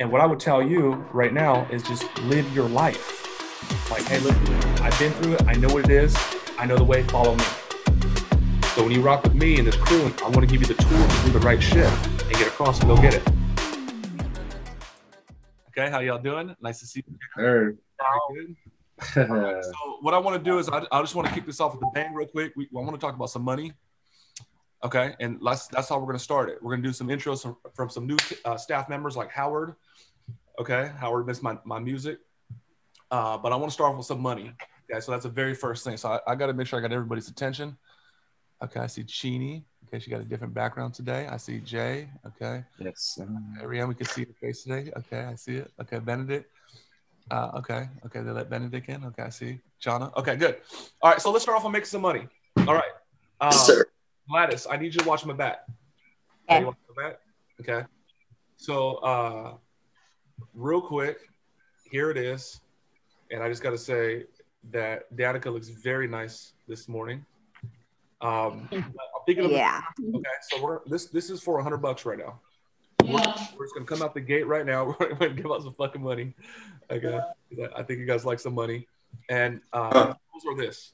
And what I would tell you right now is just live your life. Like, hey, look, I've been through it. I know what it is. I know the way. Follow me. So when you rock with me and this crew, I want to give you the tools to do the right shit and get across and go get it. Okay, how y'all doing? Nice to see you. Very good. so what I want to do is I, I just want to kick this off with a bang real quick. We, I want to talk about some money. Okay, and that's that's how we're going to start it. We're going to do some intros from, from some new uh, staff members like Howard. Okay, Howard missed my, my music, uh, but I want to start off with some money. Okay, so that's the very first thing. So I, I got to make sure I got everybody's attention. Okay, I see Chini. Okay, she got a different background today. I see Jay. Okay. Yes. Okay, Rianne, we can see your face today. Okay, I see it. Okay, Benedict. Uh, okay, okay, they let Benedict in. Okay, I see. Jana. Okay, good. All right, so let's start off on making some money. All right. Um, sir. Gladys, I need you to watch my back. Okay. You watch my back? Okay. So, uh, real quick, here it is. And I just got to say that Danica looks very nice this morning. Um, I'm thinking of Yeah. Okay, so we're this this is for hundred bucks right now. We're, we're just gonna come out the gate right now. We're gonna give out some fucking money. Okay, 'Cause I I think you guys like some money. And uh, rules are this: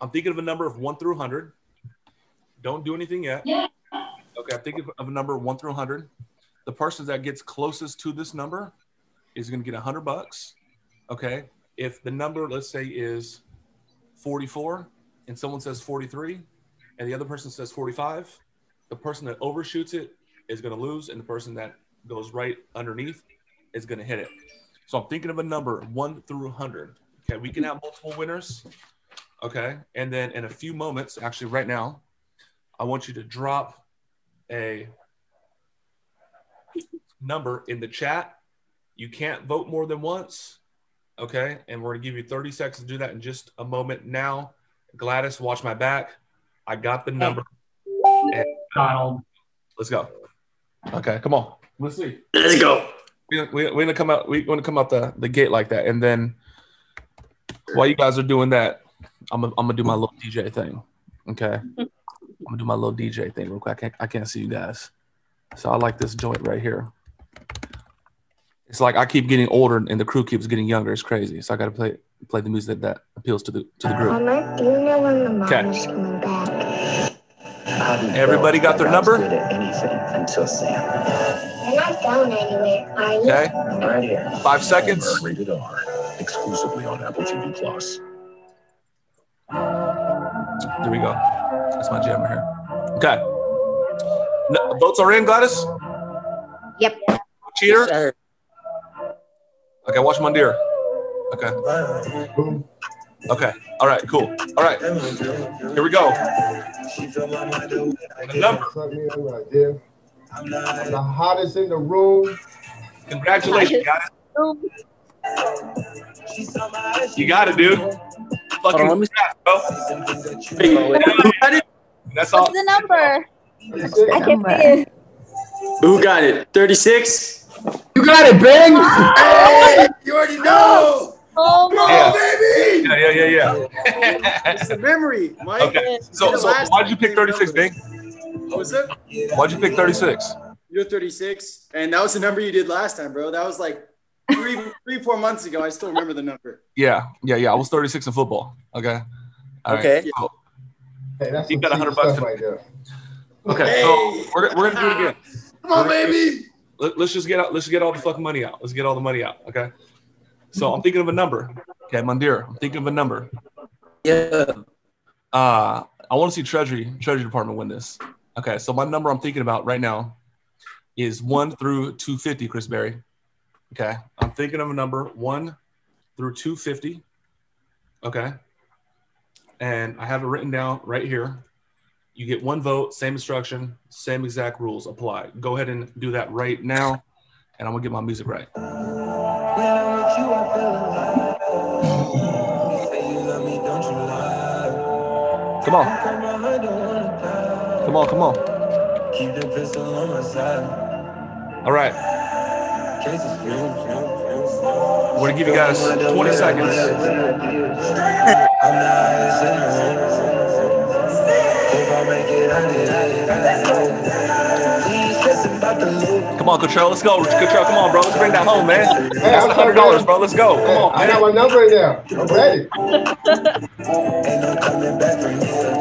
I'm thinking of a number of one through hundred. Don't do anything yet. Yeah. Okay, I'm thinking of a number one through hundred. The person that gets closest to this number is gonna get a hundred bucks. Okay, if the number, let's say, is 44, and someone says 43, and the other person says 45, the person that overshoots it is going to lose, and the person that goes right underneath is going to hit it. So I'm thinking of a number one through 100. Okay, we can have multiple winners. Okay, and then in a few moments, actually right now, I want you to drop a number in the chat. You can't vote more than once. Okay, and we're going to give you 30 seconds to do that in just a moment now. Gladys, watch my back. I got the number. And Donald. let's go. Okay, come on. Let's see. Let's go. We, we, we're gonna come out. We're gonna come out the, the gate like that, and then while you guys are doing that, I'm gonna, I'm gonna do my little DJ thing. Okay, I'm gonna do my little DJ thing real quick. I can't I can't see you guys, so I like this joint right here. It's like I keep getting older and the crew keeps getting younger. It's crazy. So I gotta play play the music that appeals to the to the group. Mama, do you know when the mom Okay. is coming back? Everybody got their number? Anything until Sam. You're not going anywhere, are you? Okay, Right here. five seconds. Rated R. Exclusively on Apple TV Plus. There we go. That's my jam right here. Okay. No, votes are in, Gladys. Yep. Cheater. Okay, watch my deer. Okay. Okay. All right. Cool. All right. Here we go. The number. I'm the hottest in the room. Congratulations, got it. You got it, dude. Fucking on, let me- congrats, bro. That's all. What's the number? I can't see it. Who got it? 36? You got it, Bang! hey, you already know. Oh my Yeah. baby! Yeah, yeah, yeah, yeah. It's the memory, Mike. okay. So, so why'd you pick 36, Bing? What was it? Why'd you pick 36? You're 36, and that was the number you did last time, bro. That was like three, three, four months ago. I still remember the number. Yeah, yeah, yeah. I was 36 in football. Okay. All right. Okay. Cool. Hey, that's You some got a hundred bucks right there. Okay. So we're, we're gonna do it again. Come on, baby! Let, us just get out. Let's get all the fucking money out. Let's get all the money out. Okay. So I'm thinking of a number. Okay, Mandir. I'm thinking of a number. Yeah. Uh, I want to see Treasury Treasury Department win this. Okay, so my number I'm thinking about right now is one through 250. Chris Berry. Okay, I'm thinking of a number one through 250. Okay, and I have it written down right here. You get one vote, same instruction, same exact rules apply. Go ahead and do that right now, and I'm gonna get my music right. Come on. Come on, come on. my side All right. We're gonna give you guys 20 seconds. Come on, Control. Let's go. Control. Come on, bro. Let's bring that home, man. Hey, That's hundred dollars, bro. Let's go. Come Hey, on, I got my number in there. I'm ready.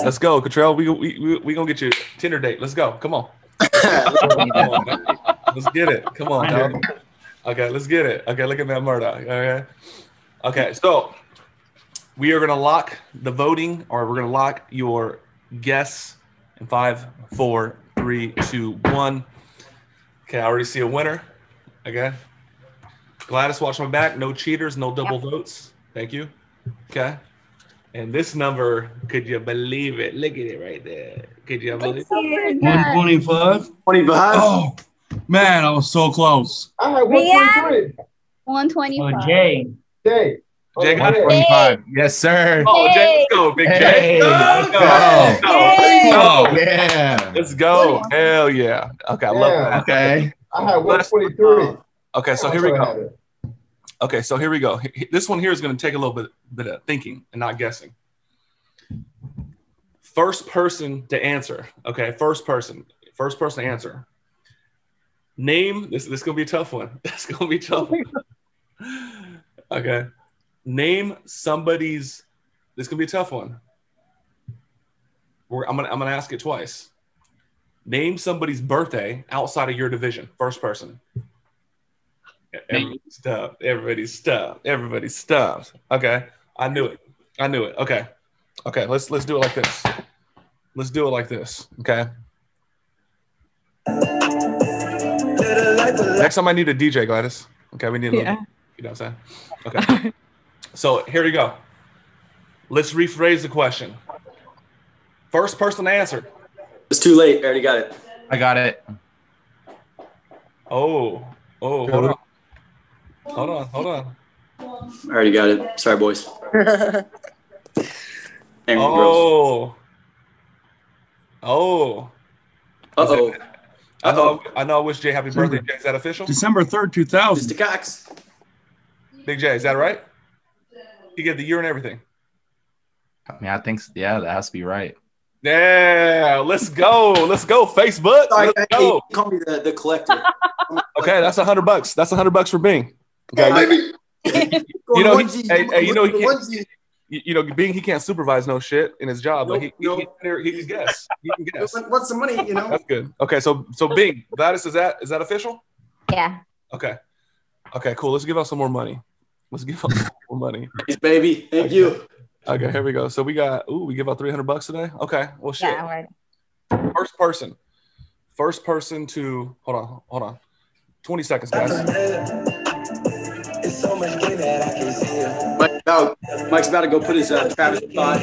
Let's go, Control. We we we, we gonna get you a Tinder date. Let's go. Come on. Come on. Let's get it. Come on, dog. Okay, let's get it. Okay, look at that Murdoch. Okay. Okay, so we are gonna lock the voting, or we're gonna lock your guess in five, four, three, two, one. Okay, I already see a winner. Okay. Gladys, watch my back. No cheaters, no double votes. Thank you. Okay. And this number, could you believe it? Look at it right there. Could you believe it? Weird. 125. 25. Oh, man, I was so close. I had Rhea? 123. 125. Jay. Jay. Oh, Jay got it? yeah. 25. Yes, sir. Oh, Jay, let's go, Big Jay. Hey, Let's go. let's Let's go. go. Let's go. Yeah. Let's go. Hell yeah. Okay, I love that. Okay. I had 123. Okay, so here we That's what I go. Okay, so here we go. H- h- This one here is going to take a little bit, bit of thinking and not guessing. First person to answer. Okay, first person. First person to answer. Name this. This is going to be a tough one. This is going to be tough. okay. Name somebody's. This is going to be a tough one. We're, I'm gonna I'm gonna ask it twice. Name somebody's birthday outside of your division. First person. Everybody's stuffed. Everybody's stuffed. Everybody's stuffed. Okay. I knew it. I knew it. Okay. Okay. Let's let's do it like this. Let's do it like this. Okay. Next time I need a DJ, Gladys. Okay, we need a little, Yeah. you know what I'm saying? Okay. so here we go. Let's rephrase the question. First person to answer. It's too late. I already got it. I got it. Oh, oh, hold on. Hold on, hold on. I already got it. Sorry, boys. Aaron Gross. Oh. Oh. Uh oh. I know I know I wish Jay happy birthday. Jay, is that official? December 3rd, 2000. Mr. Cox. Big J, is that right? He gave the year and everything. I mean, I think, yeah, that has to be right. Yeah, let's go. Let's go, Facebook. Sorry, Let's hey, go. call me the, the collector. Okay, that's a hundred bucks. That's a hundred bucks for Bing. Okay. baby. You know, he- hey, hey, you know, he can't- You, you know, Bing he can't supervise no shit in his job, but he, Nope, he, nope. he, he can guess. He can guess. What's the money, you know? That's good. Okay, so so Bing, Gladys, is that is that official? Yeah. Okay. Okay, cool. Let's give out some more money. Let's give out some more money. Thanks, baby. Thank you. Okay, here we go. So we got ooh, we give out 300 bucks today. Okay. Well shit. Yeah. Right. First person. First person to hold on, hold on. 20 seconds, guys. Mike, about, Mike's about to go put his uh, Travis Scott.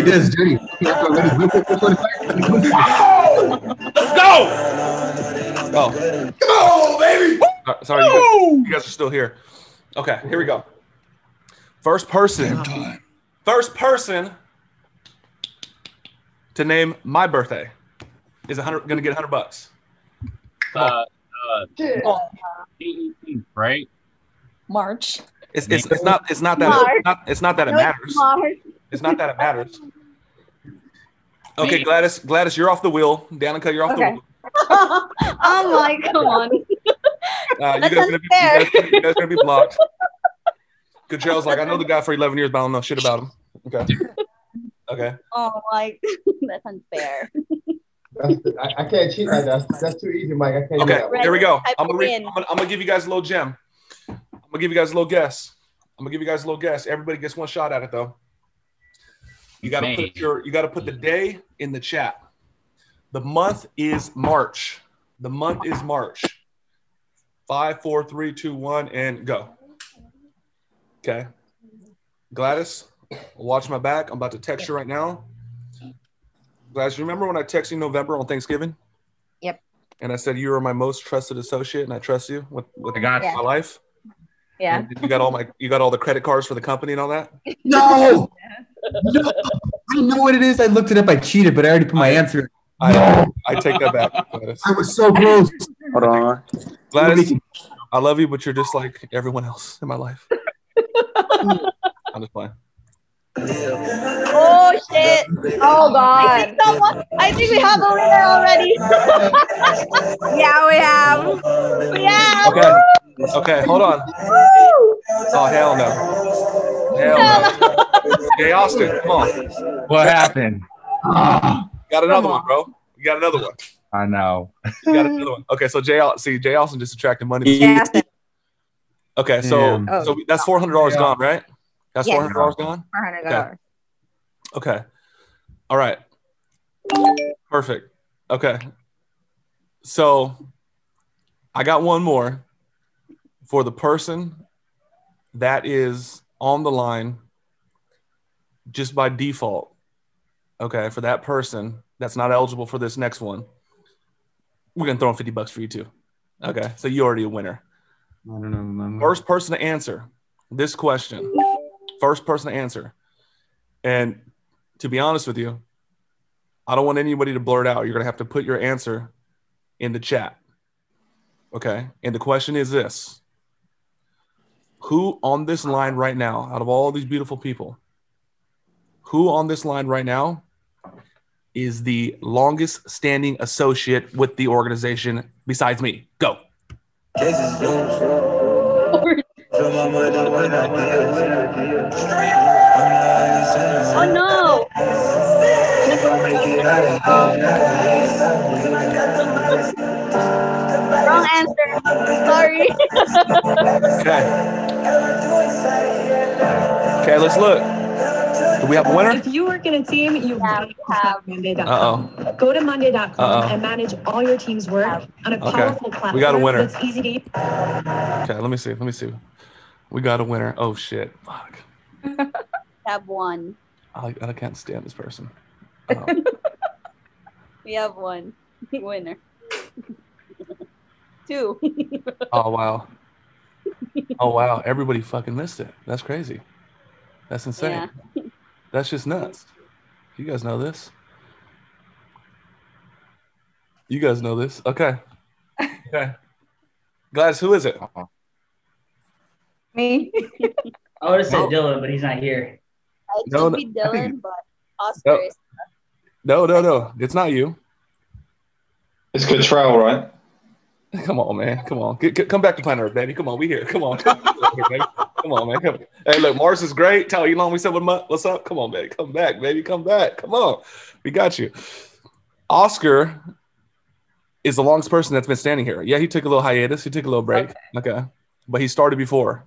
He did his. Let's go! Oh. Come on, baby. Uh, sorry, you guys, you guys are still here. Okay, here we go. First person. First person to name my birthday is gonna get hundred bucks. Uh, uh, right? March. It's, it's, it's not it's not that Mark. it's not, it's not that it matters. Mark. It's not that it matters. Okay, Gladys, Gladys, you're off the wheel. Danica, you're off Okay. the wheel. I'm like, come on. Uh, you, guys gonna be, you, unfair. guys, you guys gonna be blocked. Control's like, I know the guy for 11 years, but I don't know shit about him. Okay. Okay. Oh, like that's unfair. That's, I, I can't cheat like that. That's, that's too easy, Mike. I can't do Okay. that. Here we go. I'm gonna, re- I'm, gonna, I'm gonna give you guys a little gem. I'm gonna give you guys a little guess. I'm gonna give you guys a little guess. Everybody gets one shot at it though. You gotta put your you gotta put the day in the chat. The month is March. The month is March. Five, four, three, two, one, and go. Okay. Gladys, watch my back. I'm about to text you right now. Gladys, remember when I texted you November on Thanksgiving? Yep. And I said you are my most trusted associate, and I trust you with, with I got Yeah. my life. Yeah. And You got all my you got all the credit cards for the company and all that. No! No! I don't know what it is. I looked it up. I cheated, but I already put my answer. I I take that back, Gladys. I was so close. Hold on. Gladys, I love you, but you're just like everyone else in my life. I'm just playing. Oh shit! Oh I God. think someone. I think we have a winner already. Yeah, we have. yeah. Okay. Okay, hold on. Oh hell no. Hell no. Jay Austin, come on. What happened? Got another one, bro. You got another one. I know. You got another one. Okay, so Jay, see, Jay Austin just attracted money. Yes. Okay, so Damn. Oh. so that's four hundred dollars gone, right? That's four hundred dollars gone. Four hundred dollars. Okay. All right. Perfect. Okay. So I got one more for the person that is on the line just by default. Okay. For that person that's not eligible for this next one, we're to throw in 50 bucks for you too. Okay. So you're already a winner. I don't know. First person to answer this question. First person to answer. And to be honest with you, I don't want anybody to blurt out. You're going to have to put your answer in the chat. Okay. And the question is this Who on this line right now, out of all these beautiful people, who on this line right now is the longest standing associate with the organization besides me? Go. Oh no! Wrong answer. Sorry. Okay. Okay, let's look. Do we have a winner? If you work in a team, you Yeah, have. have Monday.com. Uh Go to Monday.com Uh-oh. and manage all your team's work on a Okay, powerful platform we got a winner. that's easy to use. oh. Okay, let me see. Let me see. We got a winner. Oh shit. Fuck. have one. I, I can't stand this person. Uh, We have one winner. Two. oh wow. Oh wow. Everybody fucking missed it. That's crazy. That's insane. yeah. That's just nuts. You guys know this. You guys know this. Okay. Okay. Guys, who is it? Me. I would have said No. Dylan, but he's not here. It No, should no, be I think- Dylan, but Oscar No. is. No, no, no. It's not you. It's Cottrell, right? Come on, man. Come on. Get, get- come back to planet Earth, baby. Come on. We here. Come on. Come on, baby. Come on, man. Come. Hey, look, Mars is great. Tell Elon we said what mu- what's up. Come on, baby. Come back, baby. Come back. Come on. We got you. Oscar is the longest person that's been standing here. Yeah, he took a little hiatus. He took a little break. Okay. But he started before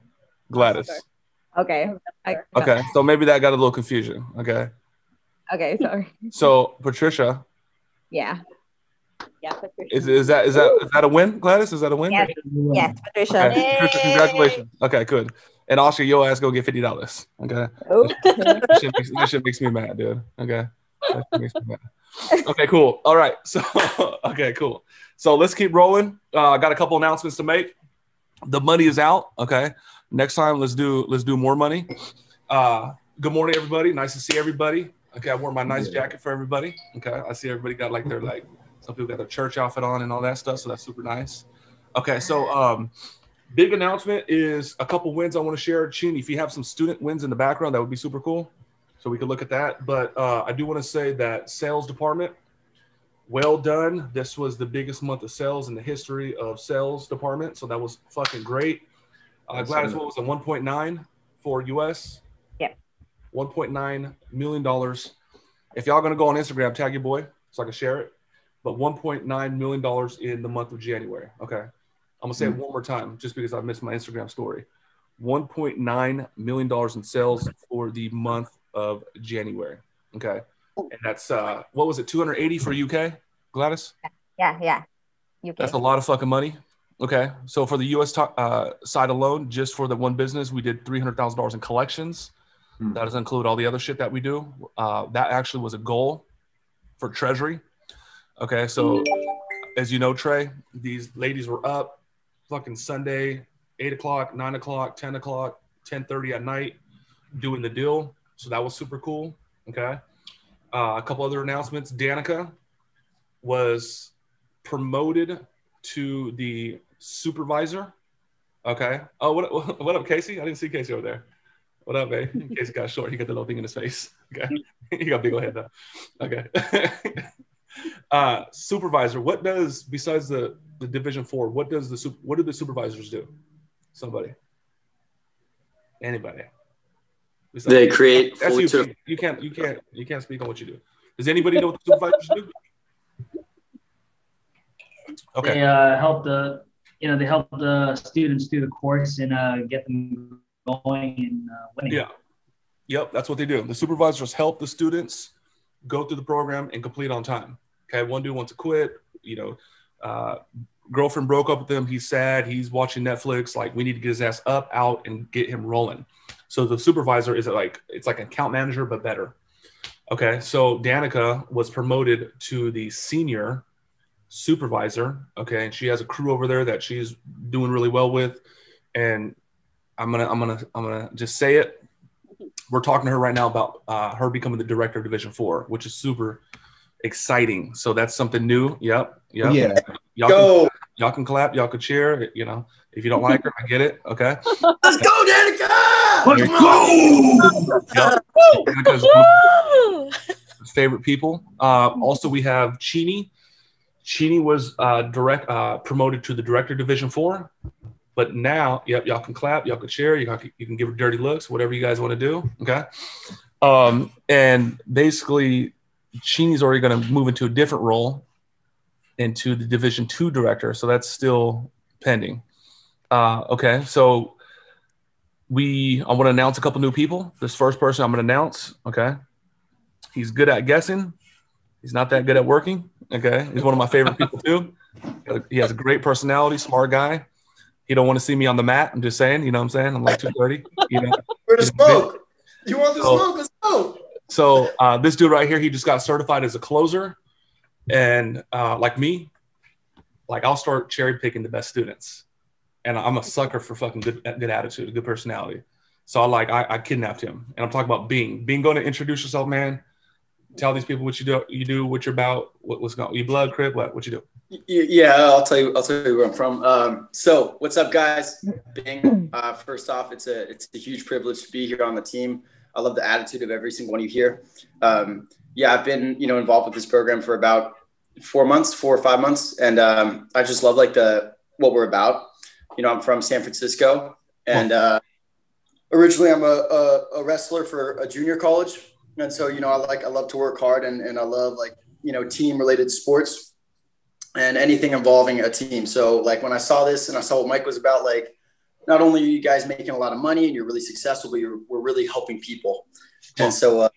Gladys. Okay. I, Okay. So maybe that got a little confusion. Okay. Okay. Sorry. So Patricia, Yeah. Yeah, Patricia. is, is that is that is that a win, Gladys? Is that a win? Yes. Yes, Patricia. Okay. Patricia, congratulations. Okay, good. And Oscar, your ass go get fifty dollars. Okay. Oh. That shit, makes, that shit makes me mad, dude. Okay. That shit makes me mad. Okay, cool. All right. So, okay, cool. So let's keep rolling. Uh, I got a couple announcements to make. The money is out. Okay. Next time, let's do let's do more money. Uh, good morning, everybody. Nice to see everybody. Okay, I wore my nice jacket for everybody. Okay, I see everybody got like their like some people got their church outfit on and all that stuff. So that's super nice. Okay, so um, big announcement is a couple wins I want to share. Chin, if you have some student wins in the background, that would be super cool. So we could look at that. But uh, I do want to say that sales department, well done. This was the biggest month of sales in the history of sales department. So that was fucking great. Uh, Gladys, what was it? 1.9 for US? Yeah. 1.9 million dollars. If y'all gonna go on Instagram, tag your boy so I can share it. But 1.9 million dollars in the month of January. Okay. I'm gonna say it one more time just because I missed my Instagram story. 1.9 million dollars in sales for the month of January. Okay. And that's uh what was it, 280 for UK, Gladys? Yeah. Yeah. UK. That's a lot of fucking money. Okay. So for the US to- uh, side alone, just for the one business, we did $300,000 in collections. That doesn't include all the other shit that we do. Uh, that actually was a goal for Treasury. Okay. So as you know, Trey, these ladies were up fucking Sunday, eight o'clock, nine o'clock, 10 o'clock, 1030 at night doing the deal. So that was super cool. Okay. Uh, a couple other announcements. Danica was promoted to the supervisor. Okay. Oh, what, what up, Casey? I didn't see Casey over there. What up, man? In case he got short, he got the little thing in his face. Okay. he got big old head though. Okay. uh, supervisor, what does besides the the Division Four? What does the what do the supervisors do? Somebody. Anybody. Besides- They create That's you. certified- You can't. You can't. You can't speak on what you do. Does anybody know what the supervisors do? Okay. They uh, help the, you know, they help the students through the course and uh, get them going and uh, winning. Yeah. Yep, that's what they do. The supervisors help the students go through the program and complete on time. Okay, one dude wants to quit. You know, uh, girlfriend broke up with him. He's sad. He's watching Netflix. Like, we need to get his ass up, out, and get him rolling. So the supervisor is like it's like an account manager, but better. Okay, so Danica was promoted to the senior supervisor. Okay, and she has a crew over there that she's doing really well with, and I'm gonna I'm gonna I'm gonna just say it. We're talking to her right now about uh, her becoming the director of Division Four, which is super exciting. So that's something new. Yep. Yep. Yeah. Y'all Go. Can, y'all can clap. Y'all can cheer. You know, if you don't like her, I get it. Okay. Let's go, Danica! Let's go! Yep. Danica's one of my favorite people. Uh, also, we have Chini. Chini was uh, direct uh, promoted to the director Division Four, but now, yep, y'all can clap, y'all can cheer, you can, you can give her dirty looks, whatever you guys want to do. Okay. Um, and basically, Chini's already going to move into a different role, into the Division Two director. So that's still pending. Uh, okay, so we I want to announce a couple new people. This first person I'm going to announce. Okay, he's good at guessing. He's not that good at working. Okay, he's one of my favorite people too. He has a great personality, smart guy. He don't want to see me on the mat. I'm just saying. You know what I'm saying? I'm like 230. You know. Where the smoke? You want the So- smoke? Let's go. So uh, this dude right here, he just got certified as a closer, and uh, like me, like I'll start cherry picking the best students, and I'm a sucker for fucking good good attitude, good personality. So I like I, I kidnapped him, and I'm talking about Bing. Bing, going to introduce yourself, man. Tell these people what you do, you do, what you're about, what, what's going, you blood crib, what, what you do. Yeah, I'll tell you. I'll tell you where I'm from. Um, so, what's up, guys? Bing. Uh, first off, it's a it's a huge privilege to be here on the team. I love the attitude of every single one of you here. Um, yeah, I've been you know involved with this program for about four months, four or five months, and um, I just love like the what we're about. You know, I'm from San Francisco, and uh, originally I'm a, a, a wrestler for a junior college, and so you know I like I love to work hard, and, and I love like you know team related sports and anything involving a team. So like when I saw this and I saw what Mike was about, like not only are you guys making a lot of money and you're really successful, but you're we're really helping people. And so uh,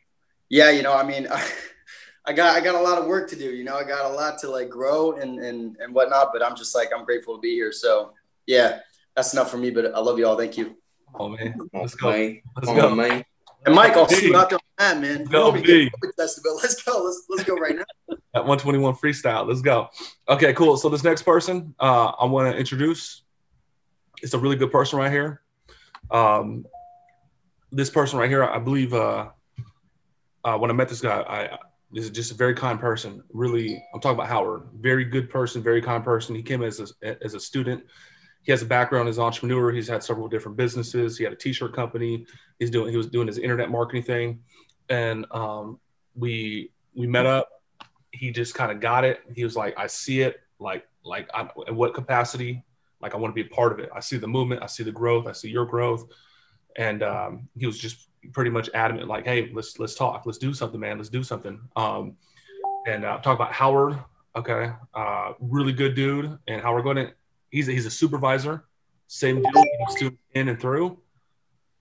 yeah, you know, I mean, I got I got a lot of work to do. You know, I got a lot to like grow and and and whatnot. But I'm just like I'm grateful to be here. So yeah, that's enough for me. But I love you all. Thank you. Oh man, let's go. Man. Let's go. on, man. And Mike, I'll see you out there on man. Go, want big. tested, but let's go. Let's let's go right now. At 121 freestyle. Let's go. Okay, cool. So this next person uh, I want to introduce. It's a really good person right here. Um, this person right here, I believe, uh, uh, when I met this guy, I this is just a very kind person. Really, I'm talking about Howard. Very good person, very kind person. He came as a, as a student. He has a background as an entrepreneur. He's had several different businesses. He had a t-shirt company. He's doing he was doing his internet marketing thing, and um, we we met up. He just kind of got it. He was like, I see it. Like like I'm, in what capacity? Like I want to be a part of it. I see the movement. I see the growth. I see your growth. And um, he was just pretty much adamant, like, hey, let's let's talk. Let's do something, man. Let's do something. Um, and uh, talk about Howard. Okay, uh, really good dude. And how we're going to. He's a, he's a supervisor. Same deal. Student in and through.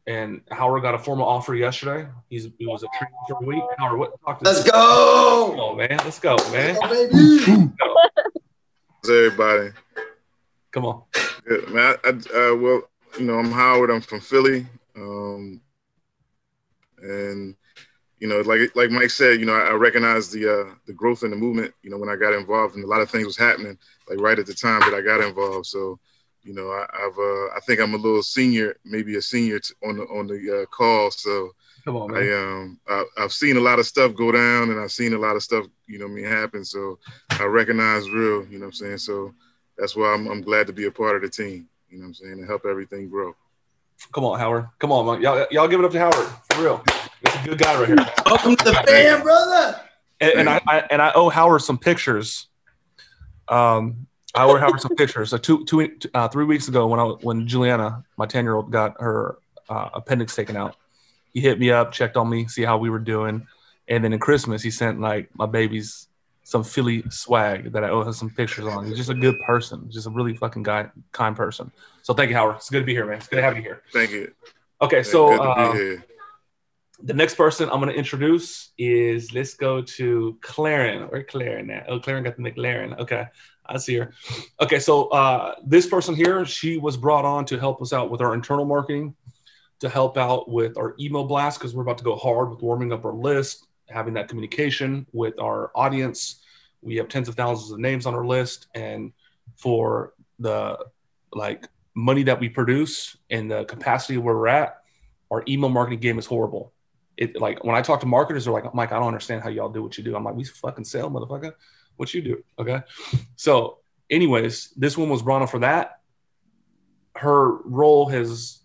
And Howard got a formal offer yesterday. He's he was a trainer for a week. Howard, what? Talk to Let's go. Come on, man. Let's go, man. How's everybody? Come on. Good, man. I, I, uh, well, you know, I'm Howard. I'm from Philly, um, and you know, like like Mike said, you know, I, I recognize the uh, the growth in the movement. You know, when I got involved, and a lot of things was happening, like right at the time that I got involved. So, you know, I, I've uh, I think I'm a little senior, maybe a senior t- on the on the uh, call. So. Come on, I, um, I, I've seen a lot of stuff go down and I've seen a lot of stuff you know mean happen so I recognize real you know what I'm saying so that's why I'm, I'm glad to be a part of the team you know what I'm saying and help everything grow Come on, Howard. Come on, man. y'all. Y'all give it up to Howard for real. It's a good guy right here. Welcome to the fam, brother. And, and I, I and I owe Howard some pictures. Um, I owe Howard some pictures. So two, two, uh, three weeks ago, when I when Juliana, my ten year old, got her uh, appendix taken out, he hit me up, checked on me, see how we were doing, and then in Christmas, he sent like my baby's some Philly swag that I owe him some pictures on. He's just a good person, just a really fucking guy, kind person. So thank you, Howard. It's good to be here, man. It's good to have you here. Thank you. Okay, so good to be uh, the next person I'm going to introduce is let's go to Claren. Where Claren at? Oh, Claren got the McLaren. Okay, I see her. Okay, so uh, this person here, she was brought on to help us out with our internal marketing, to help out with our email blast because we're about to go hard with warming up our list, having that communication with our audience. We have tens of thousands of names on our list, and for the like money that we produce and the capacity where we're at, our email marketing game is horrible. It like when I talk to marketers, they're like, Mike, I don't understand how y'all do what you do. I'm like, we fucking sell, motherfucker. What you do? Okay. So, anyways, this one was brought on for that. Her role has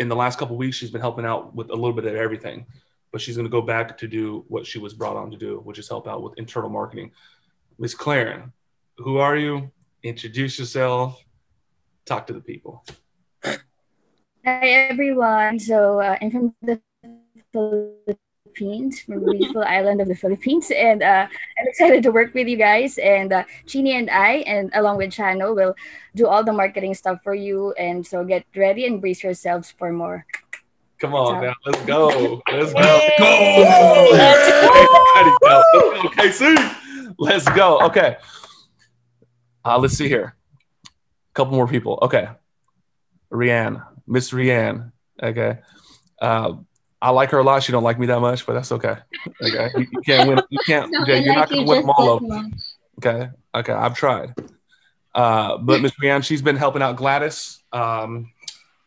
in the last couple weeks, she's been helping out with a little bit of everything, but she's going to go back to do what she was brought on to do, which is help out with internal marketing. Miss Claren, who are you? Introduce yourself. Talk to the people. Hi everyone. So uh, I'm from the Philippines, from the beautiful island of the Philippines, and uh, I'm excited to work with you guys. And uh, Chini and I, and along with Chano, will do all the marketing stuff for you. And so get ready and brace yourselves for more. Come on now, let's go. Let's go. Yay! Let's go. Let's go, Casey. Let's go. Okay. Uh, let's see here. A couple more people. Okay. Rianne, Miss Rianne. Okay. Uh, I like her a lot. She don't like me that much, but that's okay. Okay. You, you can't win. You can't. No, Jay, you're not gonna you win them all that over. much. Okay. Okay. I've tried. Uh, but Miss Rianne, she's been helping out Gladys. Um,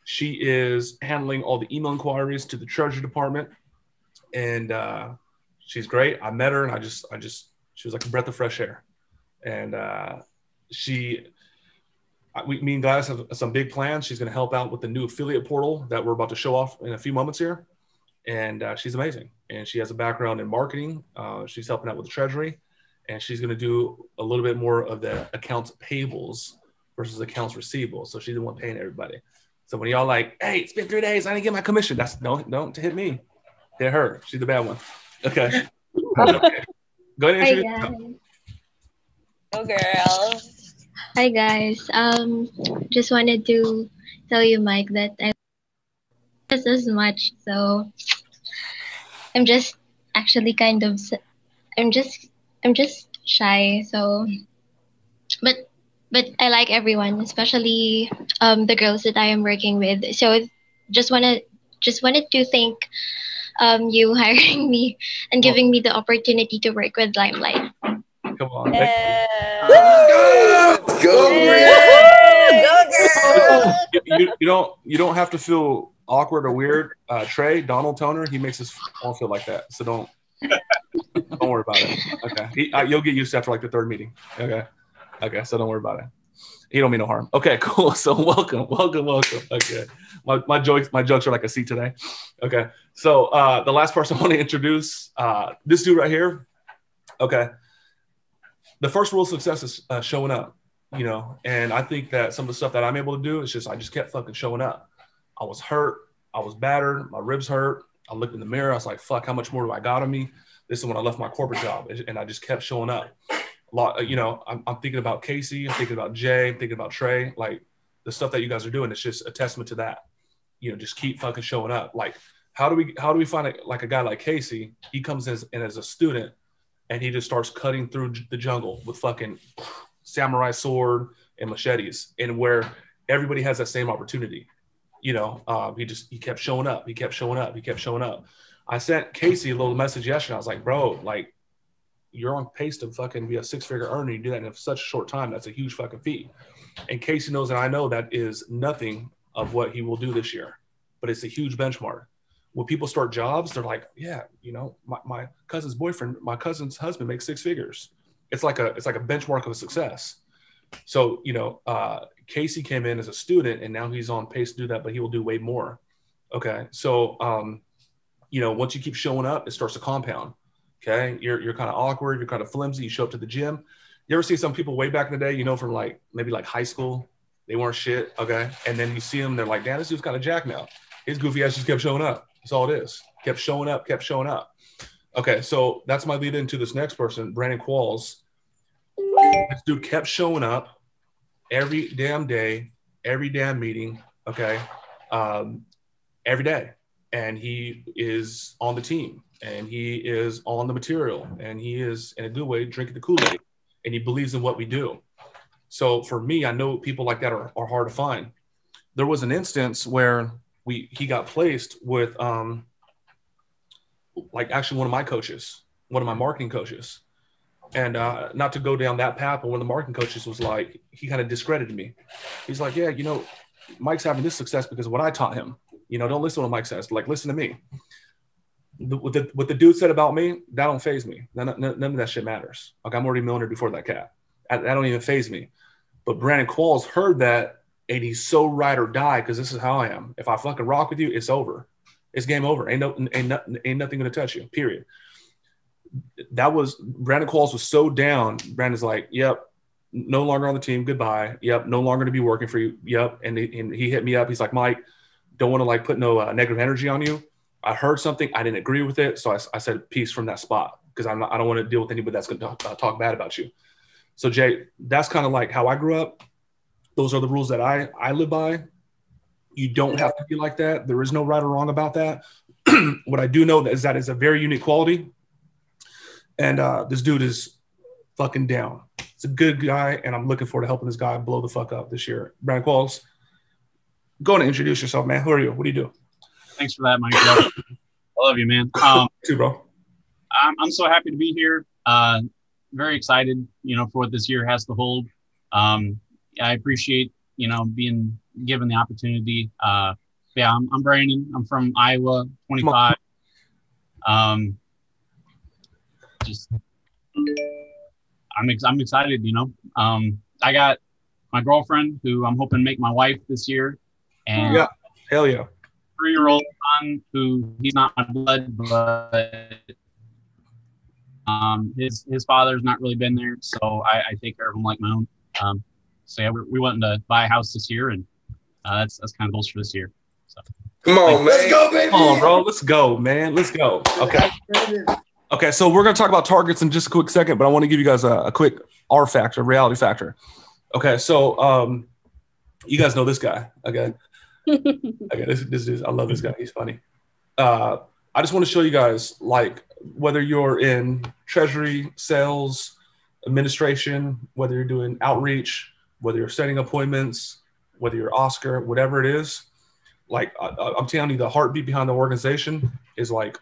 she is handling all the email inquiries to the Treasury Department, and uh, she's great. I met her, and I just, I just, she was like a breath of fresh air, and uh, she, we, me and Gladys have some big plans. She's going to help out with the new affiliate portal that we're about to show off in a few moments here, and uh, she's amazing. And she has a background in marketing. Uh, she's helping out with the Treasury, and she's going to do a little bit more of the accounts payables versus accounts receivables. So she's the one paying everybody. So when y'all like, hey, it's been three days, I didn't get my commission. That's don't don't hit me, hit her. She's the bad one. Okay. Okay. Go ahead and Hi introduce guys. yourself. Go girl. Hi guys. Um, just wanted to tell you, Mike, that I just as much. So I'm just actually kind of. s- I'm just. I'm just shy. So, but but I like everyone, especially um the girls that I am working with. So just wanna just wanted to thank um you hiring me and giving me the opportunity to work with Limelight. Come on. yeah. Go, You, you, you don't you don't have to feel awkward or weird. Uh, Trey, Donald Toner, he makes us all feel like that. So don't don't worry about it. Okay, he, uh, you'll get used to after like the third meeting. Okay, okay, so don't worry about it. He don't mean no harm. Okay, cool. So welcome, welcome, welcome. Okay, my, my jokes my jokes are like a C today. Okay, so uh, the last person I want to introduce, uh, this dude right here. Okay, the first rule of success is uh, showing up. You know, and I think that some of the stuff that I'm able to do is just I just kept fucking showing up. I was hurt. I was battered. My ribs hurt. I looked in the mirror. I was like, fuck, how much more do I got on me? This is when I left my corporate job. And I just kept showing up. Lot, you know, I'm, I'm thinking about Casey. I'm thinking about Jay. I'm thinking about Trey. Like the stuff that you guys are doing, it's just a testament to that. You know, just keep fucking showing up. Like, how do we, how do we find a, like a guy like Casey? He comes in as, in as a student and he just starts cutting through the jungle with fucking samurai sword and machetes and where everybody has that same opportunity you know um, he just he kept showing up he kept showing up he kept showing up i sent casey a little message yesterday i was like bro like you're on pace to fucking be a six figure earner you do that in such a short time that's a huge fucking feat and casey knows and i know that is nothing of what he will do this year but it's a huge benchmark when people start jobs they're like yeah you know my, my cousin's boyfriend my cousin's husband makes six figures it's like a it's like a benchmark of success so you know uh Casey came in as a student, and now he's on pace to do that, but he will do way more. Okay, so um, you know, once you keep showing up, it starts to compound. Okay, you're you're kind of awkward, you're kind of flimsy. You show up to the gym. You ever see some people way back in the day, you know, from like maybe like high school, they weren't shit. Okay, and then you see them, they're like, damn, this dude's kind of jack now. His goofy ass just kept showing up. That's all it is. Kept showing up, kept showing up. Okay, so that's my lead into this next person, Brandon Qualls. This dude kept showing up every damn day, every damn meeting. Okay, um, every day, and he is on the team, and he is on the material, and he is in a good way drinking the Kool Aid, and he believes in what we do. So for me, I know people like that are, are hard to find. There was an instance where we he got placed with um like actually one of my coaches, one of my marketing coaches. And uh, not to go down that path, but one of the marketing coaches was like, he kind of discredited me. He's like, yeah, you know, Mike's having this success because of what I taught him. You know, don't listen to what Mike says. Like, listen to me. What, the, what the dude said about me, that don't phase me. None, none, none of that shit matters. Like, I'm already millionaire before that cat. That, that don't even phase me. But Brandon Qualls heard that and he's so ride or die because this is how I am. If I fucking rock with you, it's over. It's game over. Ain't no, ain't, no, ain't nothing gonna touch you. Period. That was Brandon Qualls was so down. Brandon's like, "Yep, no longer on the team. Goodbye. Yep, no longer to be working for you. Yep." And he, and he hit me up. He's like, "Mike, don't want to like put no uh, negative energy on you. I heard something. I didn't agree with it, so I, I said peace from that spot because I don't want to deal with anybody that's gonna talk, uh, talk bad about you." So Jay, that's kind of like how I grew up. Those are the rules that I I live by. You don't have to be like that. There is no right or wrong about that. what I do know is that it's a very unique quality. And uh, this dude is fucking down. It's a good guy, and I'm looking forward to helping this guy blow the fuck up this year. Brandon Qualls, go and introduce yourself, man. Who are you? What do you do? Thanks for that, Mike. I love you, man. Um, too, bro. I'm, I'm so happy to be here. Uh, very excited, you know, for what this year has to hold. Um, I appreciate, you know, being given the opportunity. Uh, yeah, I'm, I'm Brandon. I'm from Iowa, 25. Um, just, I'm ex- I'm excited. You know, um, I got my girlfriend who I'm hoping to make my wife this year, and yeah, hell yeah, three year old son who he's not my blood, but um, his his father's not really been there, so I, I take care of him like my own. Um, so yeah, we, we wanted to buy a house this year, and uh, that's that's kind of goals for this year. So. Come on, Let's go, baby. Come on, bro. Let's go, man. Let's go. Okay. Okay, so we're gonna talk about targets in just a quick second, but I want to give you guys a, a quick R factor, reality factor. Okay, so um, you guys know this guy. Okay. Okay, this this is I love this guy. He's funny. Uh, I just want to show you guys like whether you're in treasury, sales, administration, whether you're doing outreach, whether you're setting appointments, whether you're Oscar, whatever it is, like I, I'm telling you, the heartbeat behind the organization is like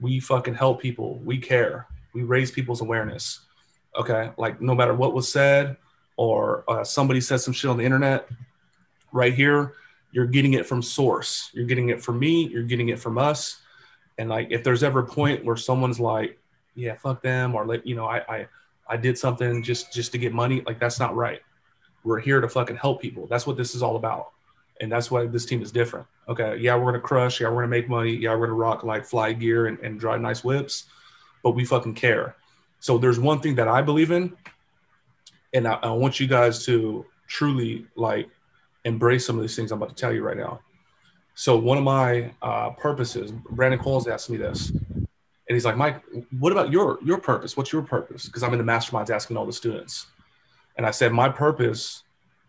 we fucking help people, we care, we raise people's awareness. Okay, like no matter what was said or uh, somebody said some shit on the internet, right here, you're getting it from source. You're getting it from me. You're getting it from us. And like, if there's ever a point where someone's like, "Yeah, fuck them," or like, you know, I I I did something just just to get money, like that's not right. We're here to fucking help people. That's what this is all about. And that's why this team is different. Okay. Yeah, we're gonna crush. Yeah, we're gonna make money. Yeah, we're gonna rock like fly gear and, and drive nice whips, but we fucking care. So there's one thing that I believe in, and I, I want you guys to truly like embrace some of these things I'm about to tell you right now. So one of my uh, purposes, Brandon Coles asked me this, and he's like, Mike, what about your your purpose? What's your purpose? Because I'm in the masterminds asking all the students, and I said my purpose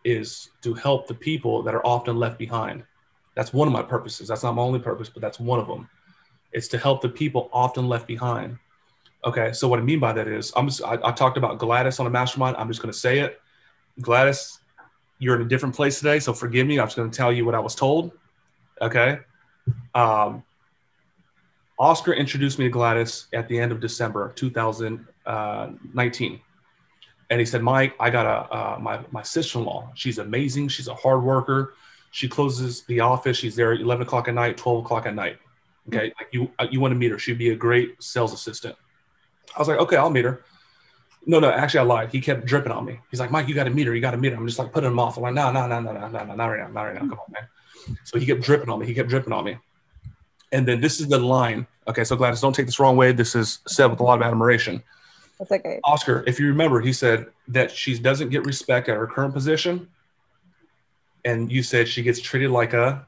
is to help the people that are often left behind. That's one of my purposes. That's not my only purpose, but that's one of them. It's to help the people often left behind. Okay, so what I mean by that is, I'm just, I, I talked about Gladys on a mastermind. I'm just going to say it. Gladys, you're in a different place today, so forgive me. I'm just going to tell you what I was told. Okay. Um, Oscar introduced me to Gladys at the end of December 2019. And he said, Mike, I got a, uh, my, my sister-in-law. She's amazing. She's a hard worker. She closes the office. She's there at 11 o'clock at night, 12 o'clock at night. Okay. Like you, you want to meet her. She'd be a great sales assistant. I was like, okay, I'll meet her. No, no, actually, I lied. He kept dripping on me. He's like, Mike, you got to meet her. You got to meet her. I'm just like putting him off. I'm like, no, no, no, no, no, no, no, not right now, not right now. Come on, man. So he kept dripping on me. He kept dripping on me. And then this is the line. Okay, so Gladys, don't take this wrong way. This is said with a lot of admiration. That's okay. Oscar, if you remember, he said that she doesn't get respect at her current position. And you said she gets treated like a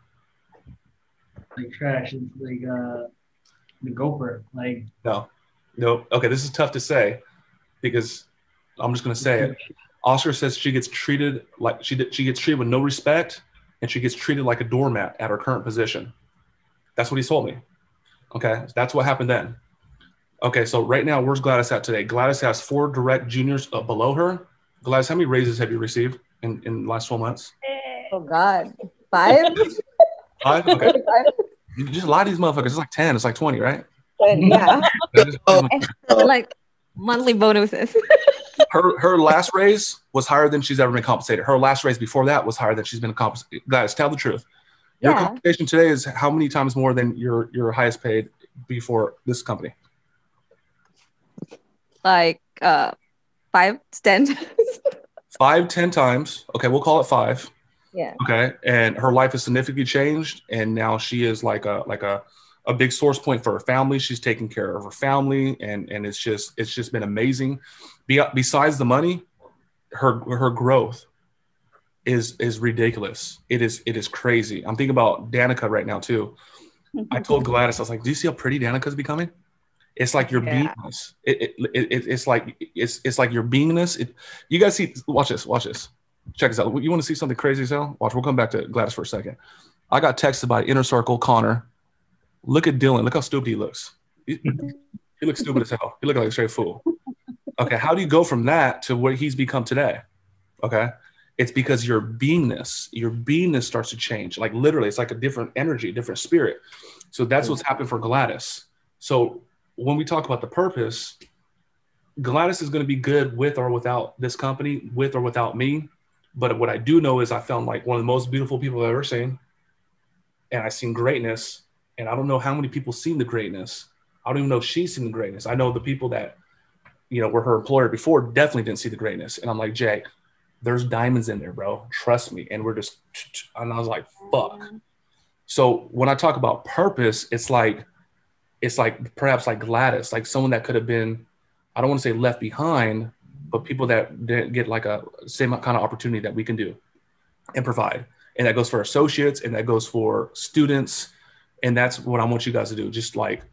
Like trash. It's like uh, the gopher. Like no, no. Okay, this is tough to say because I'm just gonna say it. Oscar says she gets treated like she she gets treated with no respect, and she gets treated like a doormat at her current position. That's what he told me. Okay, that's what happened then. Okay, so right now, where's Gladys at today? Gladys has four direct juniors uh, below her. Gladys, how many raises have you received in, in the last 12 months? Oh God, five. Five? Okay. You just lie to these motherfuckers. It's like 10, it's like 20, right? yeah. That is- like monthly bonuses. her her last raise was higher than she's ever been compensated. Her last raise before that was higher than she's been compensated. Guys, tell the truth. Your Yeah. compensation today is how many times more than your your highest paid before this company? like uh, five ten. Five, ten times. Okay, we'll call it five. yeah. Okay, and her life has significantly changed, and now she is like a like a a big source point for her family. She's taking care of her family, and and it's just it's just been amazing. Be, besides the money, her her growth is is ridiculous. It is it is crazy. I'm thinking about Danica right now too. I mm-hmm. told Gladys, I was like, "Do you see how pretty Danica's becoming?" It's like your Yeah. beingness. It, it, it, it- it's like it's it's like your beingness. It, you guys see? Watch this. Watch this. Check this out. You want to see something crazy as hell? Watch. We'll come back to Gladys for a second. I got texted by Inner Circle Connor. Look at Dylan. Look how stupid he looks. He, he looks stupid as hell. He looks like a straight fool. Okay, how do you go from that to what he's become today? Okay, it's because your beingness, your beingness starts to change. Like literally, it's like a different energy, different spirit. So that's what's happened for Gladys. So when we talk about the purpose, Gladys is going to be good with or without this company, with or without me. But what I do know is I found like one of the most beautiful people I've ever seen, and I seen greatness. And I don't know how many people seen the greatness. I don't even know if she's seen the greatness. I know the people that you know were her employer before definitely didn't see the greatness. And I'm like, Jay, there's diamonds in there, bro. Trust me. And we're just, and I was like, fuck. Mm-hmm. So when I talk about purpose, it's like, it's like perhaps like Gladys, like someone that could have been, I don't want to say left behind, but people that didn't get like a same kind of opportunity that we can do and provide. And that goes for associates and that goes for students. And that's what I want you guys to do. Just like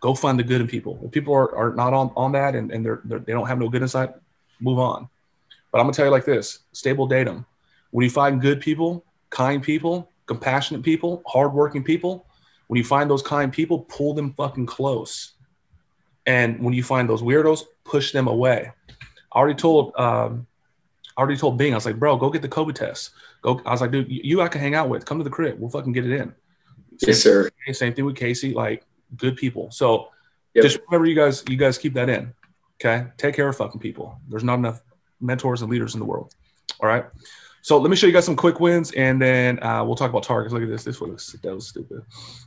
go find the good in people. If people are, are not on, on that and, and they're, they're, they don't have no good inside, move on. But I'm gonna tell you like this: stable datum. When you find good people, kind people, compassionate people, hardworking people, when you find those kind people, pull them fucking close. And when you find those weirdos, push them away. I already told um, I already told Bing, I was like, bro, go get the COVID test. Go. I was like, dude, you you I can hang out with. Come to the crib. We'll fucking get it in. Yes, sir. Same, same thing with Casey. Like good people. So Yep. just remember, you guys, you guys keep that in. Okay, take care of fucking people. There's not enough mentors and leaders in the world. All right. So let me show you guys some quick wins, and then uh, we'll talk about targets. Look at this. This was that was stupid.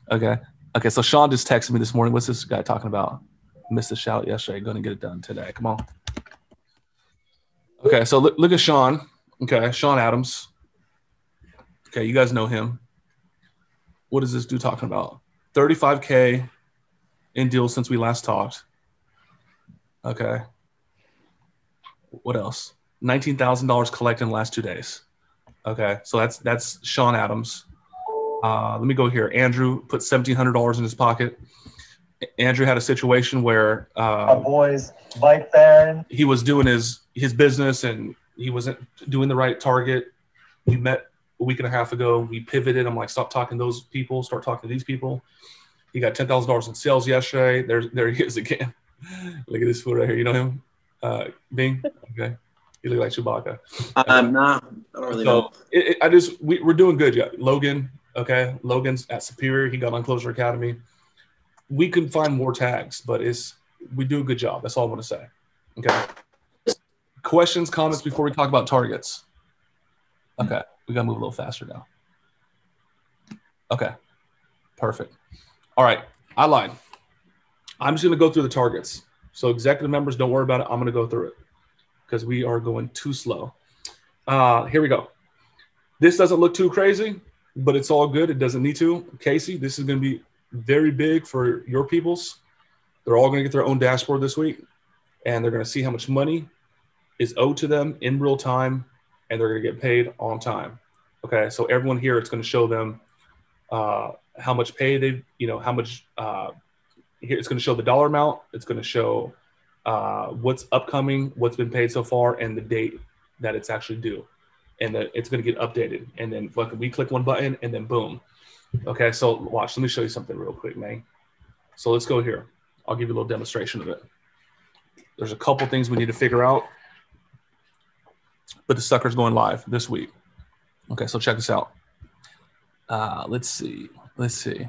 Okay. Okay. So Sean just texted me this morning. What's this guy talking about? Missed the shout yesterday. Going to get it done today. Come on. Okay. So look, look at Sean. Okay. Sean Adams. Okay. You guys know him. What is this dude talking about? 35K in deals since we last talked. Okay. What else? Nineteen thousand dollars collected in the last two days. Okay, so that's that's Sean Adams. Uh, let me go here. Andrew put seventeen hundred dollars in his pocket. Andrew had a situation where uh, boys, Mike Barron. he was doing his his business and he wasn't doing the right target. We met a week and a half ago. We pivoted. I'm like, stop talking to those people. Start talking to these people. He got ten thousand dollars in sales yesterday. There's there he is again. Look at this fool right here. You know him, uh, Bing. Okay, he look like Chewbacca. Um, nah, I don't really know. It, it, I just we, we're doing good. Yeah, Logan. Okay, Logan's at Superior. He got on Closer Academy. We can find more tags, but it's we do a good job. That's all I want to say. Okay. Questions, comments before we talk about targets. Okay, we gotta move a little faster now. Okay, perfect. All right, I lied. I'm just gonna go through the targets. So executive members, don't worry about it. I'm gonna go through it. because we are going too slow. Uh, here we go. This doesn't look too crazy, but it's all good. It doesn't need to. Casey, this is to be very big for your peoples. They're all to get their own dashboard this week, and they're to see how much money is owed to them in real time, and they're going to get paid on time. Okay, so everyone here, it's going to show them uh, how much pay they, you know, how much. Uh, here, it's going to show the dollar amount. It's going to show uh, what's upcoming, what's been paid so far, and the date that it's actually due, and that it's going to get updated. And then fucking we click one button, and then boom. Okay, so watch. Let me show you something real quick, man. So let's go here. I'll give you a little demonstration of it. There's a couple things we need to figure out, but the sucker's going live this week. Okay, so check this out. Uh, let's see. Let's see.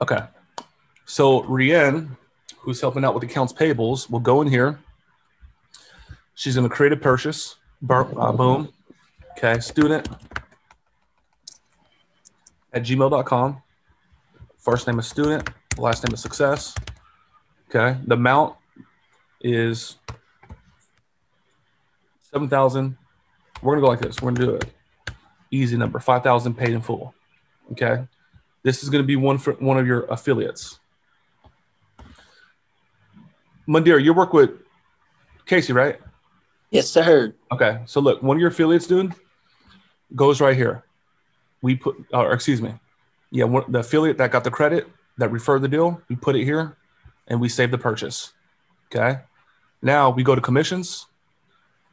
Okay. So Rienne, who's helping out with accounts payables, will go in here. She's going to create a purchase. Uh, boom. Okay. Student at gmail.com. First name is student, last name is success. Okay. The amount is 7,000. We're going to go like this. We're going to do it. Easy number 5,000 paid in full. Okay. This is going to be one for one of your affiliates. Mandira, you work with Casey, right? Yes, sir. Okay. So look, one of your affiliates, dude, goes right here. We put, or excuse me, yeah, one, the affiliate that got the credit that referred the deal, we put it here, and we save the purchase. Okay. Now we go to commissions.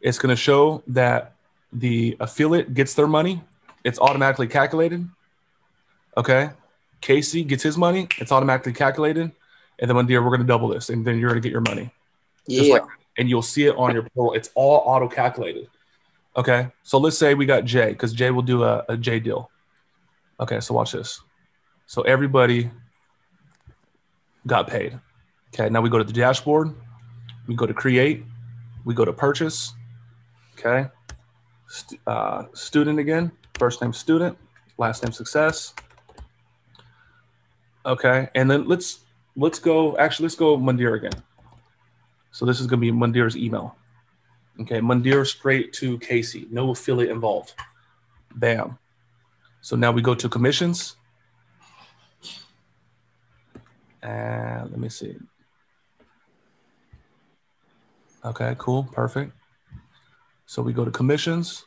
It's going to show that the affiliate gets their money. It's automatically calculated. Okay. Casey gets his money. It's automatically calculated. And then Mandira, we're going to double this, and then you're going to get your money. Yeah. like- and you'll see it on your portal. It's all auto calculated. Okay. So let's say we got Jay, because Jay will do a, a J deal. Okay. So watch this. So everybody got paid. Okay. Now we go to the dashboard. We go to create. We go to purchase. Okay. St- uh, student again. First name student. Last name success. Okay. And then let's let's go. Actually, let's go Mandira again. So this is going to be Mandira's email. Okay, Mandira straight to Casey. No affiliate involved. Bam. So now we go to commissions. And let me see. Okay, cool, perfect. So we go to commissions.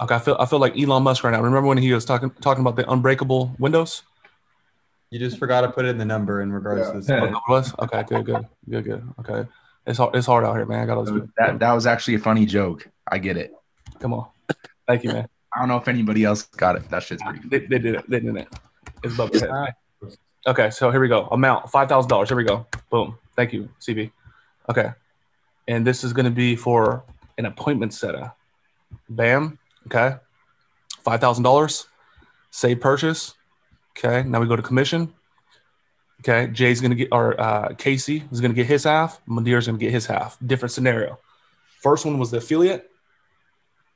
Okay, I feel I feel like Elon Musk right now. Remember when he was talking talking about the unbreakable windows? You just forgot to put in the number in regards to this. Oh, was? Okay, good, good, good, good. Okay, it's hard. It's hard out here, man. I got all this. That that was actually a funny joke. I get it. Come on, thank you, man. I don't know if anybody else got it. That shit's pretty. They, they did it. They did it. It's above your head. Okay, so here we go. Amount five thousand dollars. Here we go. Boom. Thank you, CB. Okay, and this is going to be for an appointment setter. Bam. Okay, five thousand dollars. Save purchase. Okay, now we go to commission. Okay, Jay's gonna get, or uh, Casey is gonna get his half. Mandira's gonna get his half. Different scenario. First one was the affiliate.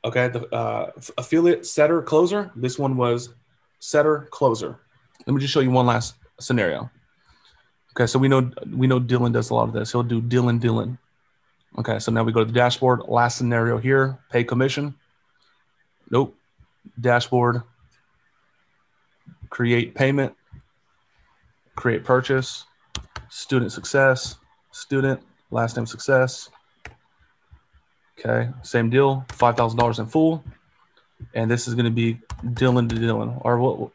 Okay, the uh, affiliate setter closer. This one was setter closer. Let me just show you one last scenario. Okay, so we know we know Dylan does a lot of this. He'll do Dylan Dylan. Okay, so now we go to the dashboard. Last scenario here: pay commission. Nope. Dashboard. Create payment. Create purchase. Student success. Student last name success. Okay, same deal. Five thousand dollars in full, and this is going to be Dylan to Dylan, or what?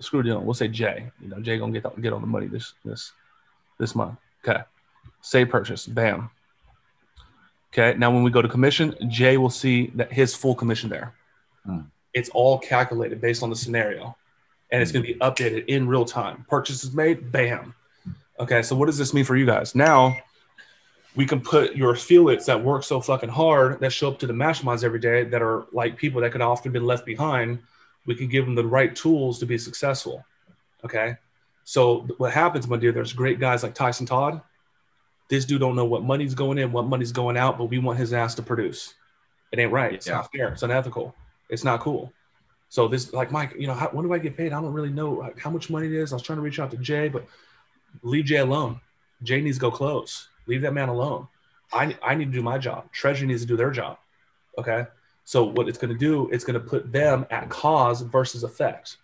Screw Dylan. We'll say Jay. You know, Jay gonna get get on the money this this this month. Okay, save purchase. Bam. Okay, now when we go to commission, Jay will see that his full commission there. Hmm. It's all calculated based on the scenario, and it's going to be updated in real time. Purchase is made. Bam. Okay, so what does this mean for you guys? Now we can put your affiliates that work so fucking hard that show up to the masterminds every day that are like people that could often been left behind. We can give them the right tools to be successful. Okay. So what happens, my dear, there's great guys like Tyson Todd. This dude don't know what money's going in, what money's going out, but we want his ass to produce. It ain't right. It's not fair. It's unethical. It's not cool. So this, like Mike, you know, how, when do I get paid? I don't really know how much money it is. I was trying to reach out to Jay, but leave Jay alone. Jay needs to go close. Leave that man alone. I, I need to do my job. Treasury needs to do their job. Okay. So what it's going to do, it's going to put them at cause versus effect.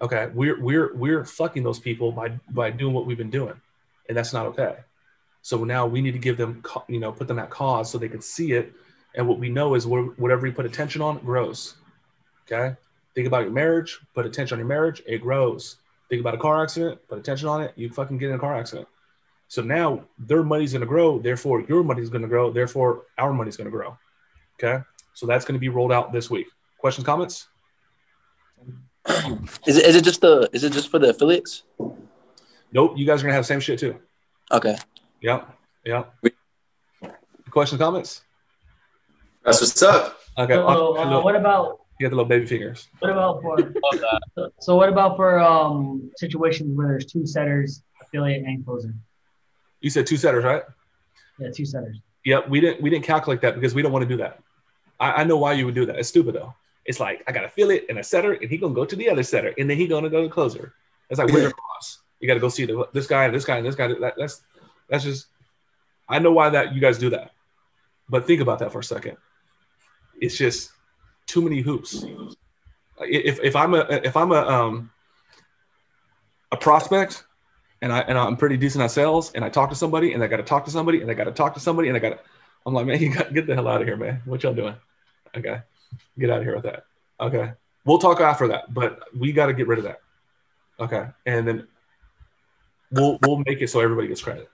Okay. We're we're we're fucking those people by by doing what we've been doing, and that's not okay. So now we need to give them, you know, put them at cause so they can see it. And what we know is whatever you put attention on grows. Okay. Think about your marriage. Put attention on your marriage. It grows. Think about a car accident. Put attention on it. You fucking get in a car accident. So now their money's going to grow. Therefore, your money's going to grow. Therefore, our money's going to grow. Okay. So that's going to be rolled out this week. Questions, comments? Is it, is it just the is it just for the affiliates? Nope. You guys are going to have the same shit too. Okay. Yep. Yep. Questions, comments? That's what's up. Okay. So, uh, what about You got the little baby fingers. what about for so, so what about for um situations where there's two setters, affiliate and closer? You said two setters, right? Yeah, two setters. Yep. We didn't we didn't calculate that because we don't want to do that. I, I know why you would do that. It's stupid though. It's like I got affiliate and a setter, and he gonna go to the other setter, and then he gonna go to the closer. It's like where's your boss? You got to go see the, this guy and this guy and this guy. That, that's that's just. I know why that you guys do that, but think about that for a second. It's just too many hoops. If, if I'm a if I'm a um a prospect and I and I'm pretty decent at sales and I talk to somebody and I got to talk to somebody and I got to talk to somebody and I got to I'm like man you got get the hell out of here man. What y'all doing? Okay. Get out of here with that. Okay. We'll talk after that but we got to get rid of that. Okay. And then we'll we'll make it so everybody gets credit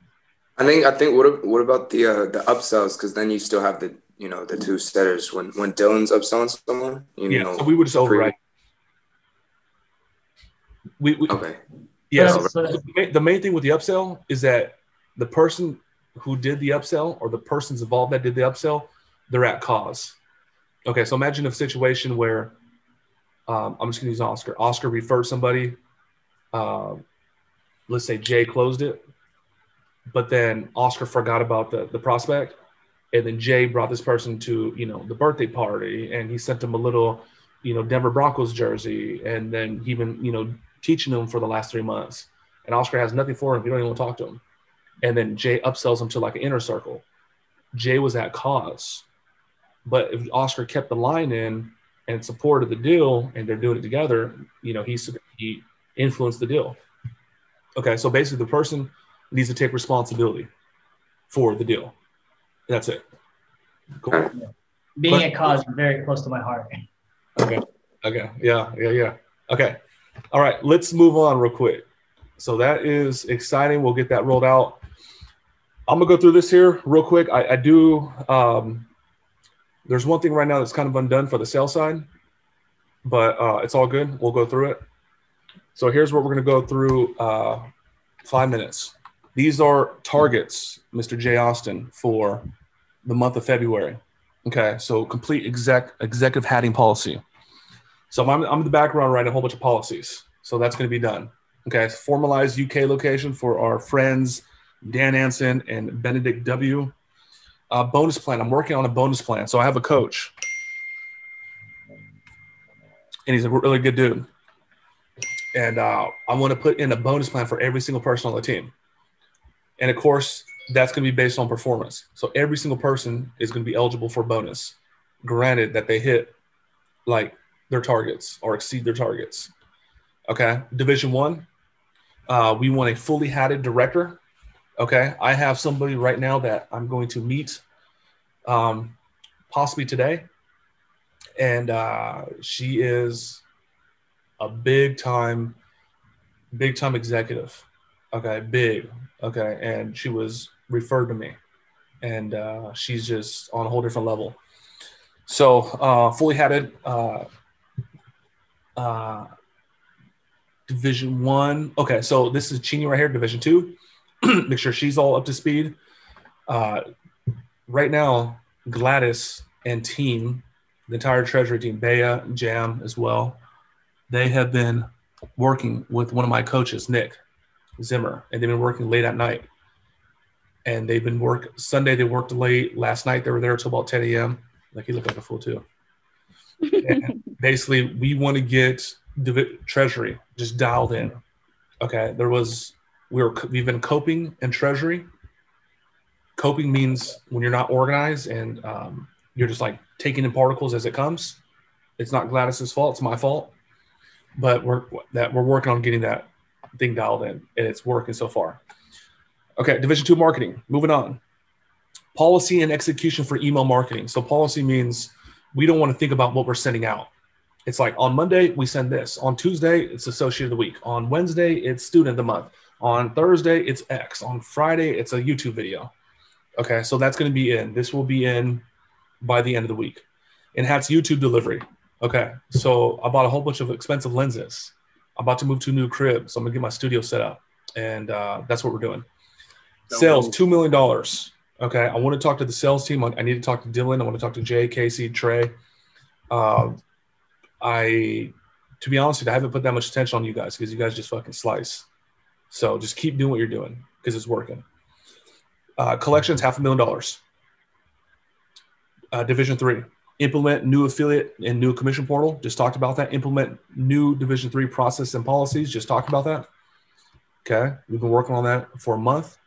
I think I think what what about the uh, the upsells? Because then you still have the you know the two setters when when Dylan's upselling someone. You yeah know, so we would just override we, we okay Yes. Yeah. So the, ma- the main thing with the upsell is that the person who did the upsell or the persons involved that did the upsell, they're at cause. Okay, so imagine a situation where um, I'm just going to use Oscar. Oscar referred somebody. Uh, let's say Jay closed it, but then Oscar forgot about the, the prospect, and then Jay brought this person to you know the birthday party, and he sent them a little, you know, Denver Broncos jersey, and then he been you know teaching them for the last three months, and Oscar has nothing for him. He don't even want to talk to him, and then Jay upsells him to like an inner circle. Jay was at cause, but if Oscar kept the line in and supported the deal, and they're doing it together, you know, he's he influenced the deal. Okay, so basically, the person needs to take responsibility for the deal. That's it. Cool. Being a cause very close to my heart. Okay. Okay. Yeah. Yeah. Yeah. Okay. All right. Let's move on real quick. So that is exciting. We'll get that rolled out. I'm gonna go through this here real quick. I, I do. Um, there's one thing right now that's kind of undone for the sales side, but uh, it's all good. We'll go through it. So here's what we're gonna go through. Uh, five minutes. These are targets, Mr. J. Austin, for the month of February. Okay, so complete exec executive hatting policy. So I'm, I'm in the background writing a whole bunch of policies. So that's going to be done. Okay, formalized UK location for our friends Dan Anson and Benedict W. Uh, bonus plan. I'm working on a bonus plan. So I have a coach, and he's a really good dude. And uh, I want to put in a bonus plan for every single person on the team. And of course, that's going to be based on performance. So every single person is going to be eligible for bonus, granted that they hit like their targets or exceed their targets. Okay. Division one, uh, we want a fully hatted director. Okay. I have somebody right now that I'm going to meet um, possibly today. And uh, she is a big time, big time executive. Okay. Big. Okay. And she was referred to me. And uh, she's just on a whole different level. So uh, fully hatted uh, uh, division one. Okay, so this is Chini right here, division two. Make sure she's all up to speed. Uh, right now, Gladys and team, the entire treasury team, Bea, Jam as well, they have been working with one of my coaches, Nick Zimmer, and they've been working late at night. And they've been work Sunday. They worked late. Last night they were there till about 10 a.m. Like he looked like a fool too. Basically, we want to get divi- treasury just dialed in. Okay, there was we were we've been coping in treasury. Coping means when you're not organized and um, you're just like taking in particles as it comes. It's not Gladys's fault; it's my fault. But we're that we're working on getting that thing dialed in, and it's working so far. Okay, Division Two marketing. Moving on. Policy and execution for email marketing. So policy means we don't want to think about what we're sending out. It's like on Monday we send this. On Tuesday it's associate of the week. On Wednesday it's student of the month. On Thursday it's X. On Friday it's a YouTube video. Okay, so that's going to be in. This will be in by the end of the week. Enhance YouTube delivery. Okay, so I bought a whole bunch of expensive lenses. I'm about to move to a new crib, so I'm gonna get my studio set up, and uh, that's what we're doing. Sales two million dollars. Okay, I want to talk to the sales team. I I need to talk to Dylan. I want to talk to Jay, Casey, Trey. Uh, I, to be honest with you, I haven't put that much attention on you guys because you guys just fucking slice. So just keep doing what you're doing because it's working. Uh, collections half a million dollars. Uh, Division three, implement new affiliate and new commission portal. Just talked about that. Implement new Division three process and policies. Just talked about that. Okay, we've been working on that for a month.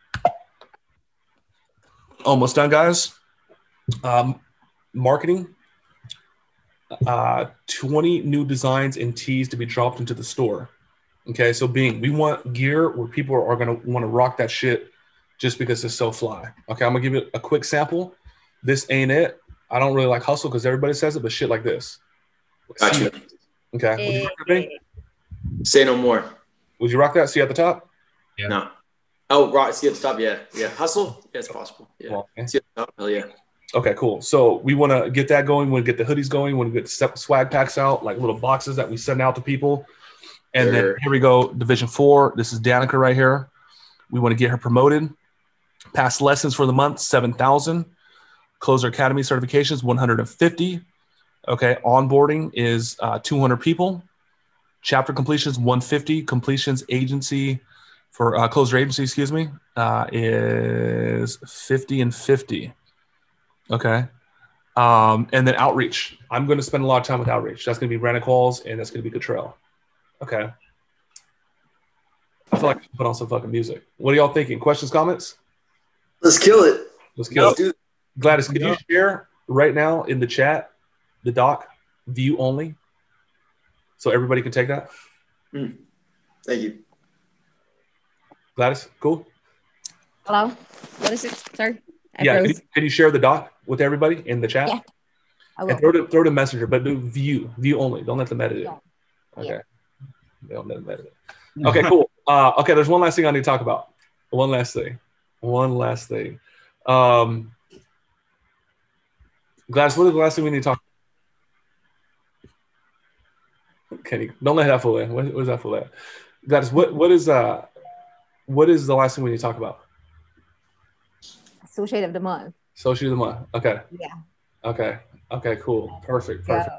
Almost done, guys. Um, marketing. Uh, 20 new designs and tees to be dropped into the store. Okay, so being we want gear where people are gonna want to rock that shit just because it's so fly. Okay, I'm gonna give you a quick sample. This ain't it. I don't really like hustle because everybody says it, but shit like this. Gotcha. Okay. Would you rock? Say no more. Would you rock that? See at the top? No. Oh, right. See at the top. Yeah. Yeah. Hustle. Yeah, it's possible. Yeah. Okay. See at the top. Hell yeah. Okay, cool. So we want to get that going. We want to get the hoodies going. We want to get step- swag packs out, like little boxes that we send out to people. And then here we go, Division Four. This is Danica right here. We want to get her promoted. Past lessons for the month, seven thousand. Closer Academy certifications, one hundred and fifty. Okay, onboarding is uh, two hundred people. Chapter completions, one fifty. Completions agency for uh, closer agency, excuse me, uh, is fifty and fifty. Okay. Um, and then outreach. I'm going to spend a lot of time with outreach. That's going to be Brandon calls and that's going to be Cottrell. Okay. I feel like I should put on some fucking music. What are y'all thinking? Questions, comments? Let's kill it. Let's kill Let's it. Do it. Gladys, could you share right now in the chat the doc view only so everybody can take that? Mm. Thank you. Gladys, cool. Hello? What is it? Sorry. I yeah, can you, can you share the doc with everybody in the chat? Yeah, I will. And throw it, throw it Messenger, but do view, view only. Don't let them edit it. Okay. Don't let them edit it. Okay, cool. Uh, okay, there's one last thing I need to talk about. One last thing. One last thing. Um, Gladys, what is the last thing we need to talk? Kenny, don't let that fool in. What, what is that fool at? Gladys, what what is uh, what is the last thing we need to talk about? Associate of the month. Social of the month. Okay. Yeah. Okay. Okay. Cool. Perfect. Perfect.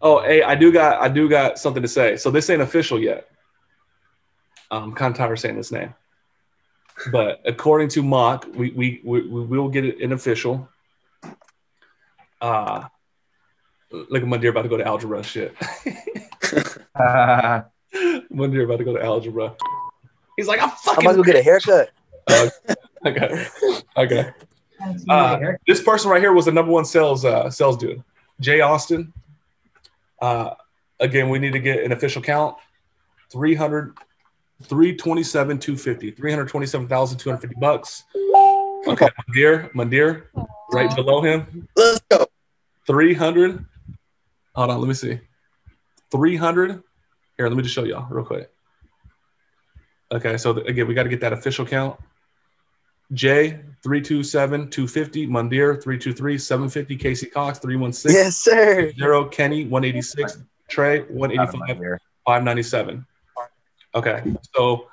Oh, hey, I do got I do got something to say. So this ain't official yet. I'm kind of tired of saying this name, but according to Mock, we we we, we will get it an official. Uh look at my dear about to go to algebra. Shit. my dear about to go to algebra. He's like, I'm I'm fucking. about to go get a haircut. okay. Okay. Uh, this person right here was the number one sales uh, sales dude, Jay Austin. Uh, again, we need to get an official count 300, 327, 250, 327,250 bucks. Okay, Mandir, Mandir, right below him. Let's go. 300. Hold on, let me see. 300. Here, let me just show y'all real quick. Okay, so th- again, we got to get that official count. J 327 250, Mundir 323 750, Casey Cox 316. Yes, sir. Zero Kenny 186, Trey 185, 597. Okay, so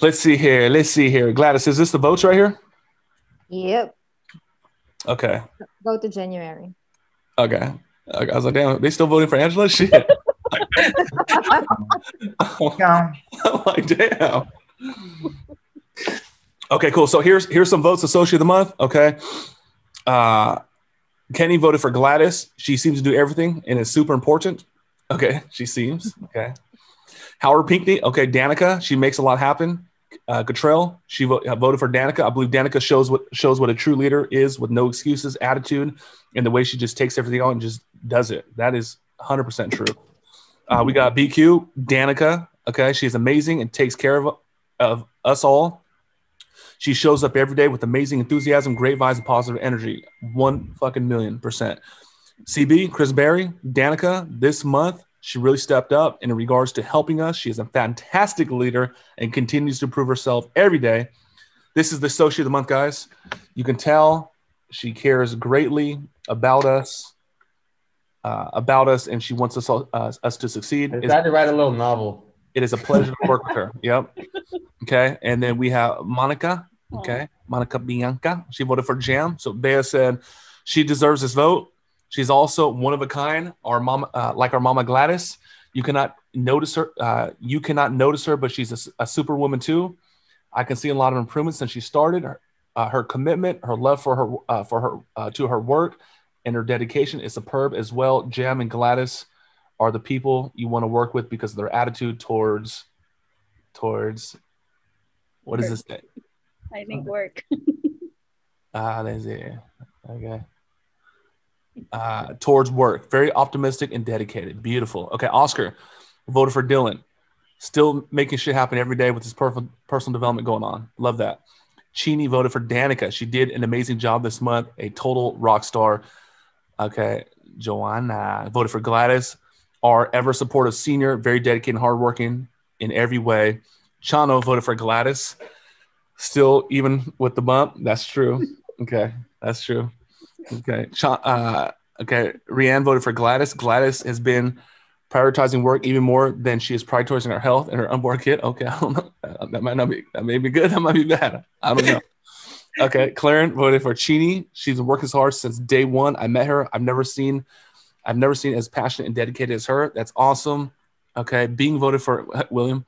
let's see here. Let's see here. Gladys, is this the votes right here? Yep. Okay. Go to January. Okay. Okay, I was like, damn, they still voting for Angela? Shit. I'm like, damn. Okay, cool. So here's here's some votes associate of the month. Okay. Uh Kenny voted for Gladys. She seems to do everything and is super important. Okay, she seems. Okay. Howard Pinkney. Okay, Danica. She makes a lot happen. Uh, Cottrell. She uh, voted for Danica. I believe Danica shows what shows what a true leader is with no excuses, attitude, and the way she just takes everything on and just does it. That is 100% true. Uh, we got BQ, Danica. Okay, she's amazing and takes care of, of us all. She shows up every day with amazing enthusiasm, great vibes, and positive energy. One fucking million percent. CB, Chris Berry, Danica, this month, she really stepped up in regards to helping us. She is a fantastic leader and continues to prove herself every day. This is the Associate of the Month, guys. You can tell she cares greatly about us, uh, about us, and she wants us all, uh, us to succeed. I It's- tried to write a little novel. it is a pleasure to work with her. Yep. Okay. And then we have Monica. Okay. Monica Bianca. She voted for Jam. So Bea said she deserves this vote. She's also one of a kind. Our mom, uh, like our mama Gladys. You cannot notice her. Uh, you cannot notice her, but she's a, a superwoman too. I can see a lot of improvements since she started. Her, uh, her commitment, her love for her, uh, for her, uh, to her work, and her dedication is superb as well. Jam and Gladys are the people you want to work with because of their attitude towards towards what does this say? I think work. Ah, there's it. Okay. Uh, towards work, very optimistic and dedicated. Beautiful. Okay, Oscar voted for Dylan. Still making shit happen every day with his per- personal development going on. Love that. Chini voted for Danica. She did an amazing job this month. A total rock star. Okay, Joanna voted for Gladys. Our ever supportive senior, very dedicated, and hardworking in every way. Chano voted for Gladys. Still, even with the bump, that's true. Okay, that's true. Okay, uh, okay. Rianne voted for Gladys. Gladys has been prioritizing work even more than she is prioritizing her health and her unborn kid. Okay, I don't know. Uh, That might not be. That may be good. That might be bad. I don't know. Okay, Claren voted for Chini. She's been working hard since day one. I met her. I've never seen, I've never seen as passionate and dedicated as her. That's awesome. Okay, Bing voted for William.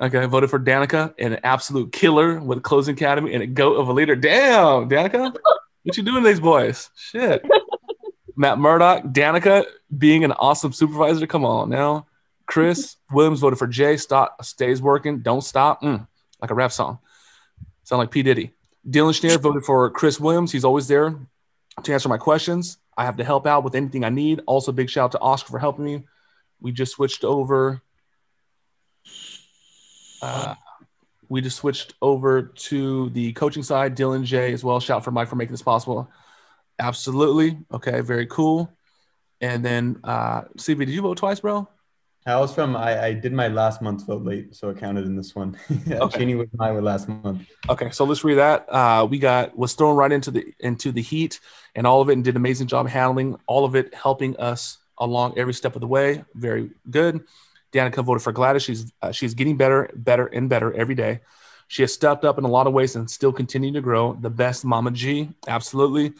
Okay, voted for Danica, an absolute killer with Closing Academy and a goat of a leader. Damn, Danica, what you doing to these boys? Shit. Matt Murdock, Danica being an awesome supervisor. Come on now. Chris Williams voted for Jay. Stop, stays working. Don't stop. Mm, like a rap song. Sound like P. Diddy. Dylan Schneer voted for Chris Williams. He's always there to answer my questions. I have to help out with anything I need. Also, big shout out to Oscar for helping me. We just switched over. Uh, we just switched over to the coaching side. Dylan J as well. Shout for Mike for making this possible. Absolutely. Okay. Very cool. And then uh, CB, did you vote twice, bro? I was from I, I did my last month's vote late, so it counted in this one. Okay. Cheney was mine with last month. Okay, so let's read that. Uh, we got was thrown right into the into the heat and all of it, and did an amazing job handling all of it, helping us along every step of the way. Very good. Danica voted for Gladys. She's uh, she's getting better, better, and better every day. She has stepped up in a lot of ways and still continuing to grow. The best Mama G, absolutely.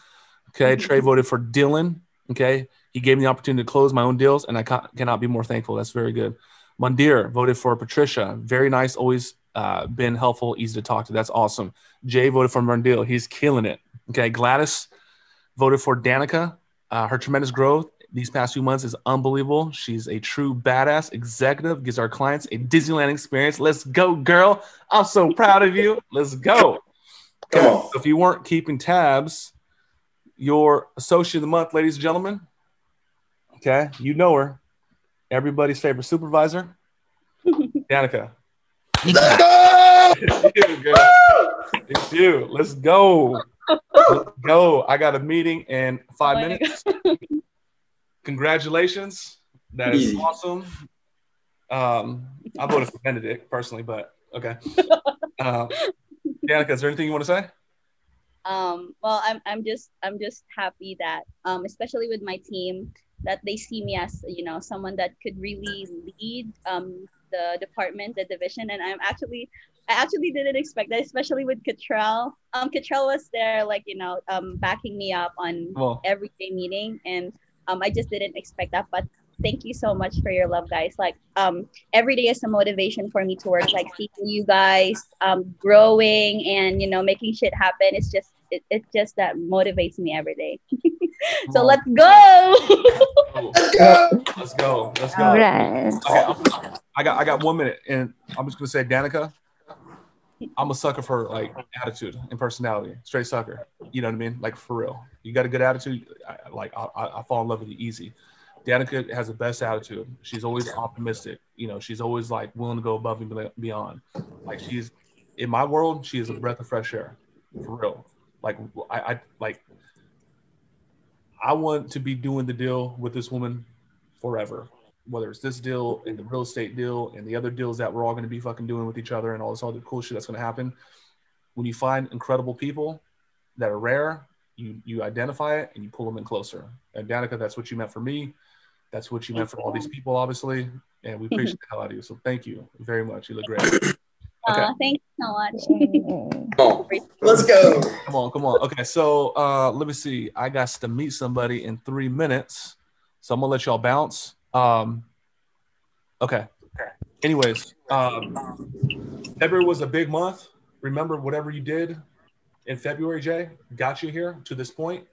Okay, Trey voted for Dylan. Okay, he gave me the opportunity to close my own deals, and I ca- cannot be more thankful. That's very good. Mundir voted for Patricia. Very nice, always uh, been helpful, easy to talk to. That's awesome. Jay voted for Mundil. He's killing it. Okay, Gladys voted for Danica. Uh, her tremendous growth these past few months is unbelievable. She's a true badass executive, gives our clients a Disneyland experience. Let's go, girl. I'm so proud of you. Let's go. Okay, so if you weren't keeping tabs, your associate of the month, ladies and gentlemen, okay, you know her. Everybody's favorite supervisor, Danica. It's you, girl. It's you. Let's go. Let's go. I got a meeting in five oh minutes. Congratulations. That is Easy. awesome. Um, I voted for Benedict personally, but okay. Uh, Danica, is there anything you want to say? um well i'm i'm just i'm just happy that um especially with my team that they see me as you know someone that could really lead um the department the division and i'm actually i actually didn't expect that especially with Cottrell. um Cottrell was there like you know um backing me up on Well. everyday meeting and um i just didn't expect that but thank you so much for your love guys like um every day is a motivation for me to work like seeing you guys um growing and you know making shit happen it's just it, it just that motivates me every day. so let's go. let's go. Let's go. Let's go. All right. Okay, I got I got one minute, and I'm just gonna say, Danica, I'm a sucker for like attitude and personality, straight sucker. You know what I mean? Like for real. You got a good attitude, I, like I, I, fall in love with you easy. Danica has the best attitude. She's always optimistic. You know, she's always like willing to go above and beyond. Like she's in my world, she is a breath of fresh air, for real. Like I, I like I want to be doing the deal with this woman forever. Whether it's this deal and the real estate deal and the other deals that we're all going to be fucking doing with each other and all this other cool shit that's going to happen. When you find incredible people that are rare, you you identify it and you pull them in closer. And Danica, that's what you meant for me. That's what you meant for all these people, obviously. And we appreciate the hell out of you. So thank you very much. You look great. Okay. Aw, thank you so much. Oh, let's go. Come on, come on. Okay, so uh, let me see. I got to meet somebody in three minutes, so I'm gonna let y'all bounce. Um, okay. Okay. Anyways, um, February was a big month. Remember, whatever you did in February, Jay, got you here to this point.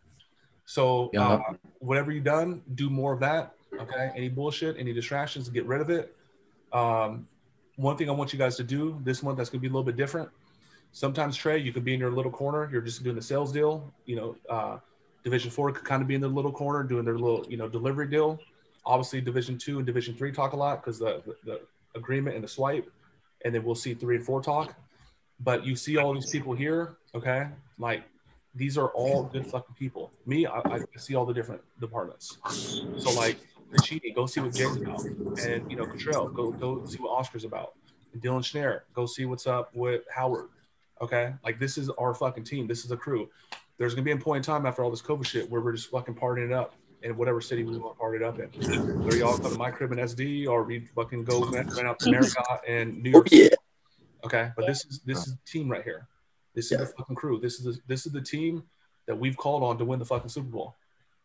So Yeah. uh, whatever you done, do more of that. Okay. Any bullshit, any distractions, get rid of it. Um, one thing I want you guys to do this month that's gonna be a little bit different. Sometimes Trey, you could be in your little corner. You're just doing the sales deal. You know, uh, Division Four could kind of be in their little corner doing their little, you know, delivery deal. Obviously, Division Two and Division Three talk a lot because the, the the agreement and the swipe, and then we'll see three and four talk. But you see all these people here, okay? Like these are all good fucking people. Me, I, I see all the different departments. So like Rashidi, go see what Jay's about, and you know, Cottrell, go go see what Oscar's about. And Dylan Schnare, go see what's up with Howard. Okay, like this is our fucking team. This is a crew. There's gonna be a point in time after all this COVID shit where we're just fucking partying it up in whatever city we want it up in. Whether y'all come to my crib in SD or we fucking go rent out to America and New York. City. Okay, but this is this is the team right here. This is the fucking crew. This is the, this is the team that we've called on to win the fucking Super Bowl.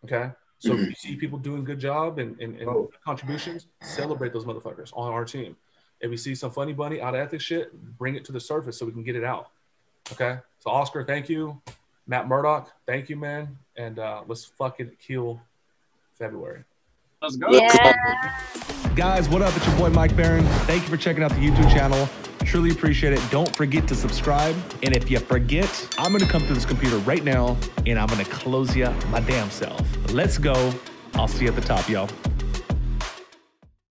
Okay, so if you see people doing good job and, and, and contributions, celebrate those motherfuckers on our team. If we see some funny bunny out of ethics shit, bring it to the surface so we can get it out. Okay, so Oscar, thank you. Matt Murdoch, thank you, man. And uh, let's fucking kill February. Let's go. Guys, what up? It's your boy Mike Barron. Thank you for checking out the YouTube channel. Truly appreciate it. Don't forget to subscribe. And if you forget, I'm gonna come to this computer right now and I'm gonna close you my damn self. Let's go. I'll see you at the top, y'all.